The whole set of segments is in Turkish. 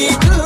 You.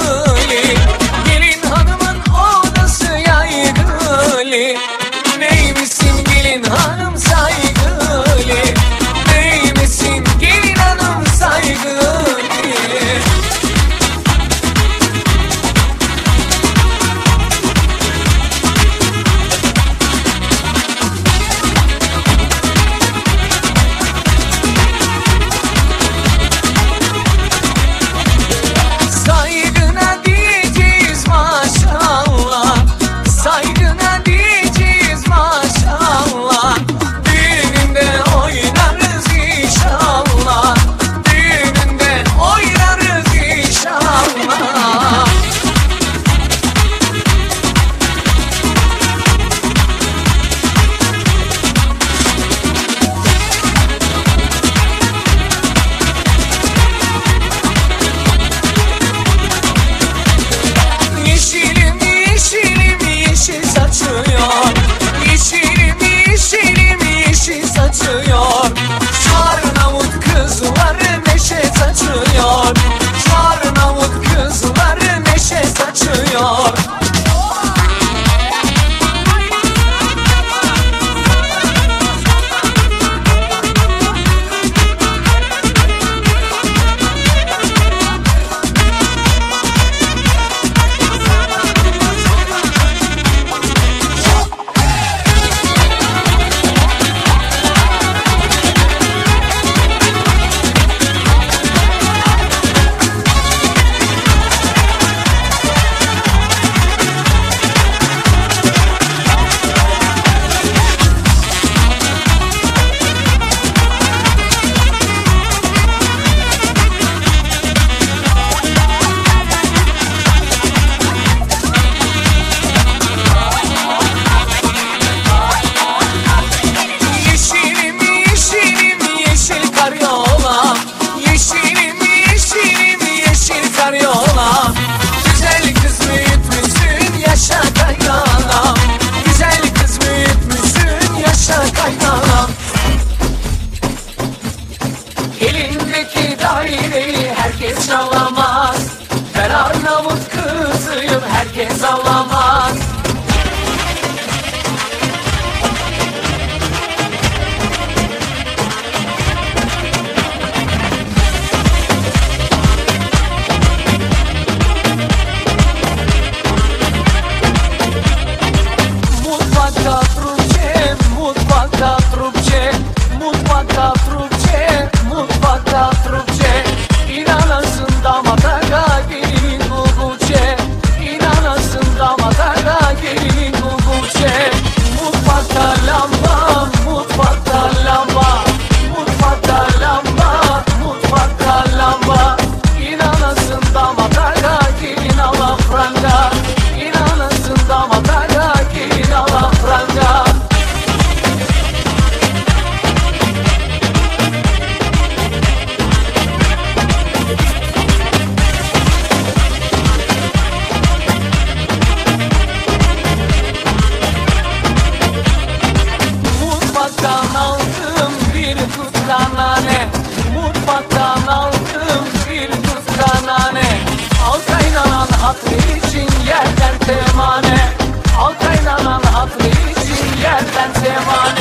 Jai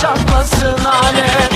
çatlasın alem